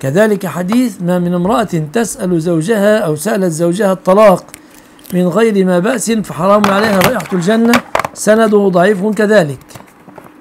كذلك حديث ما من امرأة تسأل زوجها أو سألت زوجها الطلاق من غير ما بأس فحرام عليها رائحة الجنة. سنده ضعيف كذلك.